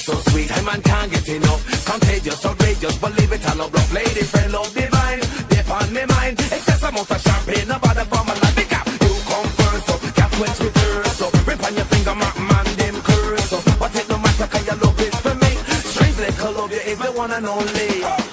is so sweet, and man can't get enough. Contagious, outrageous, believe it, I love love. Lady friend, love divine, Deep on me mind. Excess amount of champagne, no bother for my life. Cap, you come first, up, can't when we first, up. rip on your finger, my man, them curse, up. But it no matter, cause your love is for me. Strange little love, you is my one and only.